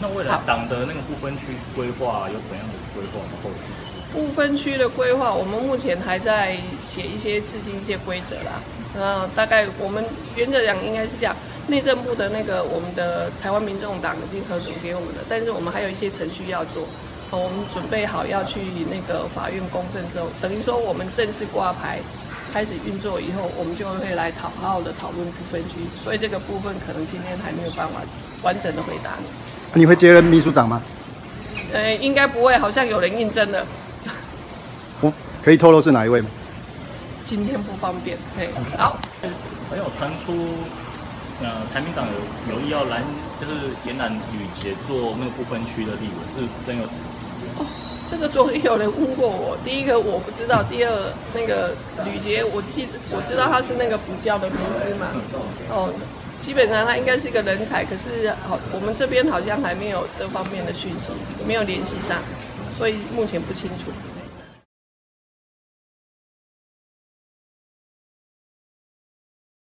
那未来党的那个不分区规划有怎样的规划吗？后续？不分区的规划，我们目前还在写一些制定一些规则啦。嗯，大概我们原则讲应该是这样，内政部的那个我们的台湾民众党已经核准给我们了，但是我们还有一些程序要做。哦，我们准备好要去那个法院公证之后，等于说我们正式挂牌开始运作以后，我们就会来讨好好的讨论不分区。所以这个部分可能今天还没有办法完整的回答你。你会接任秘书长吗？呃，应该不会，好像有人应征了。不，可以透露是哪一位吗？今天不方便。对，好。还有传出，呃，台民党有有意要拦，就是延揽吕杰做那个不分区的立委，是真有？哦，这个昨天有人问过我，第一个我不知道，第二那个吕杰，我记我知道他是那个补教的名师嘛。哦，基本上他应该是一个人才，可是好，我们这边好像还没有这方面的讯息，没有联系上，所以目前不清楚。